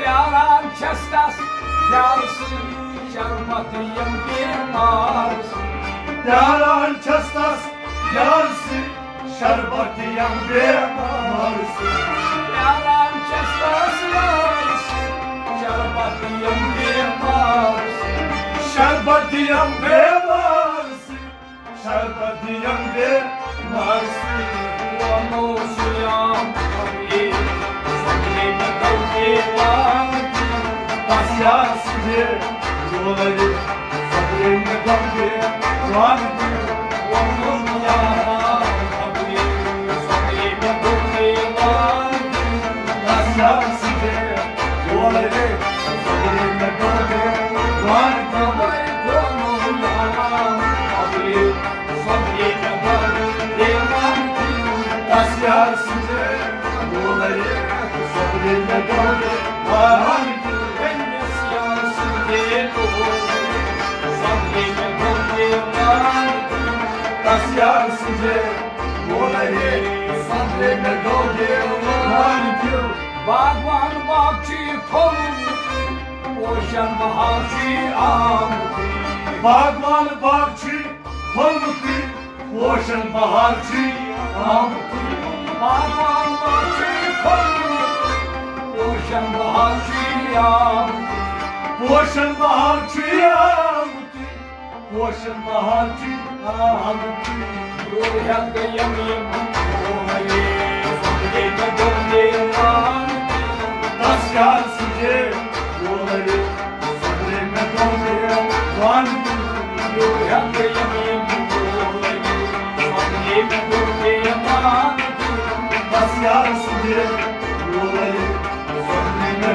Yaran kestas. Yarısı Şerbatıyım bir marsı Yaran çastas yarsı Şerbatiyan bemarsı Şerbatiyan bemarsı Onu suyam Tabi Sabrine kaldı Tas yarsine dolayı sabrine kaldı Vardı Bagvan bakçı kolum Boşan baharcı amı Bagvan bakçı Pamuklu Koşan baharcı Amuklu Bagvan bakçı kolum Boşan baharcı amı Koşan baharcı Amuklu Koşan baharcı Amuklu Yoyan da yamayım Olayı Sabrine kaldı Tas yarsıcı Dolayı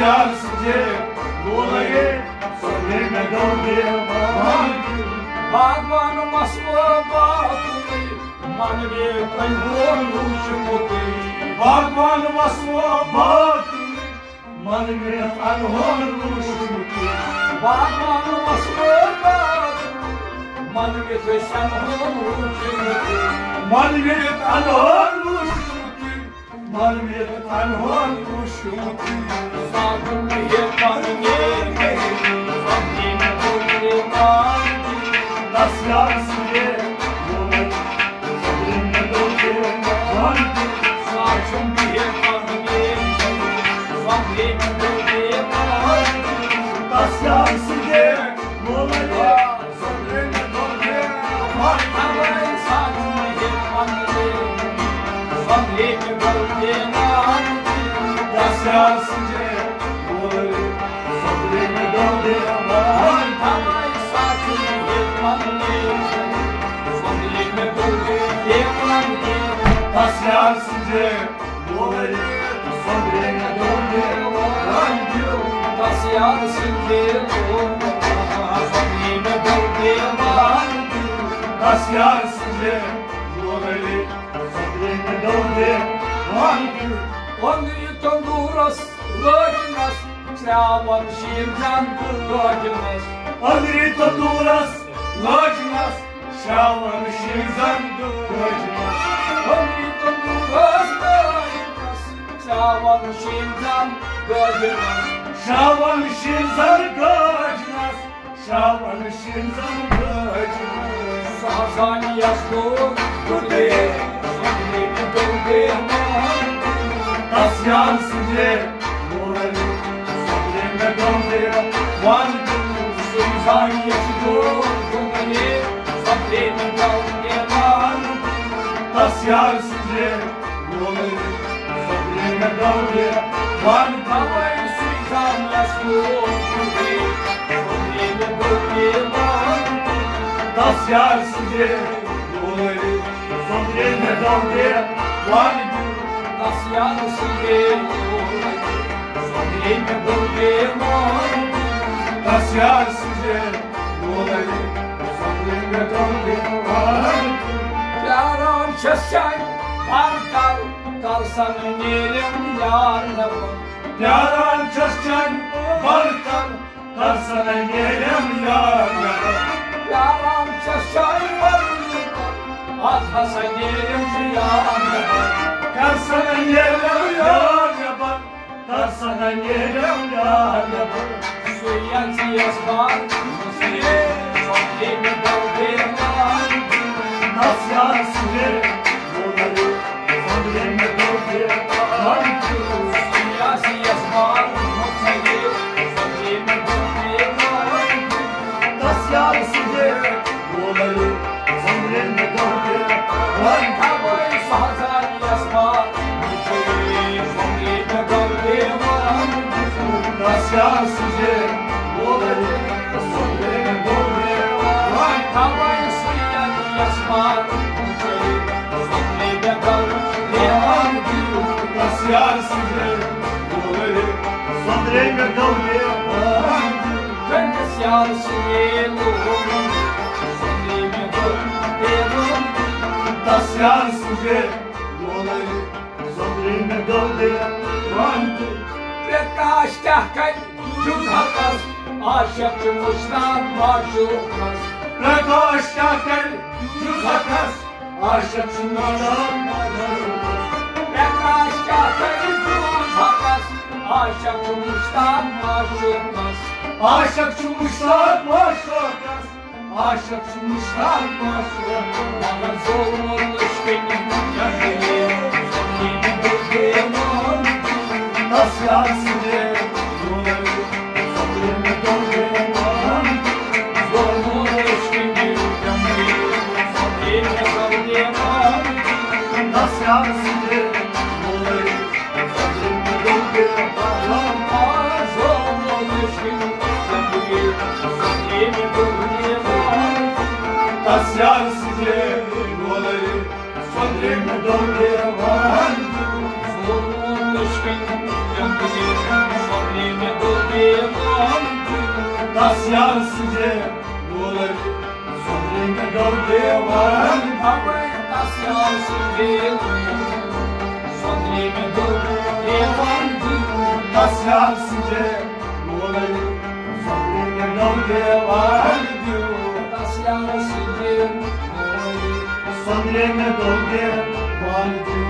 Yarsıcı Dolayı Sabrime kaldı Vardı Tas yarsıcı Dolayı Sabrime kaldı Vardı Bhagwan anhor rushmuti Tas yarsıcı Dolayı Sabrime kaldı Vardı Tas yarsıcı Dolayı Sabrime kaldı Vardı Tas yarsıcı Dolayı Sabrime kaldı Vardı Onlyton duras, loginas, Slavan shirjan, loginas, Adri taturas Lajnas Şavan şirzan Lajnas Onlyton duras, loginas, Slavan shirjan, loginas, Şavan şirzan Lajnas Şavan şirzan Lajnas Sazan Gonzira, Morali, Sabrina Gonzira, one, two, three, five, yes, go, Gonzira, Sabrina Gonzira, one, Tasyar Sire, Morali, Sabrina Gonzira, one, Papa, you see, come, let's go, Gonzira, Sabrina Gonzira, one, Tasyar Sire, Morali, Asian Silvemo, Sonime Pokemon, Asian Silvemo, Sonime Pokemon, Yaram Şaşan, Parkal, Kalsan Önerim Yarına Yaran Şaşan, Parkal, Kalsan Önerim Yarına Yaram Şaşan, Parkal, At Hasan Yerim Yarına Tarsana gelem yarına, tarsana gelem yazman, Suye, Sonra kalbim var Nas yansıdı, صدرك قلبي فانتس يا رسيل صدرك قلبي فانتس يا رسيل صدرك قلبي وانت لك اشتهكن جود هقص عاشق مشتاق معشوق لك اشتهكن Ucuz akar Aşık şunlardan madarılmaz Aşık çumuştan madarılmaz Aşık çumuştan madarılmaz Aşık çumuştan madarılmaz Bana zorunlu Tas yansıdı Doları Sabrımı doldurmam Tas yansıdı Nasibim Sonremi dur Efendim Nasibimce Olayım Sonremi dur Efendim Nasibimce Olayım Sonremi dur Efendim